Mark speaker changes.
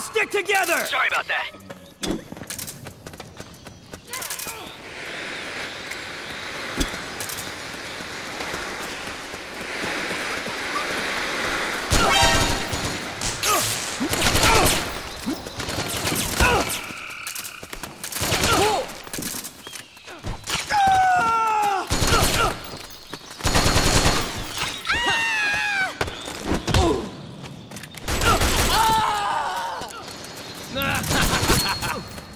Speaker 1: Stick together!
Speaker 2: Sorry about that. Ha ha ha ha!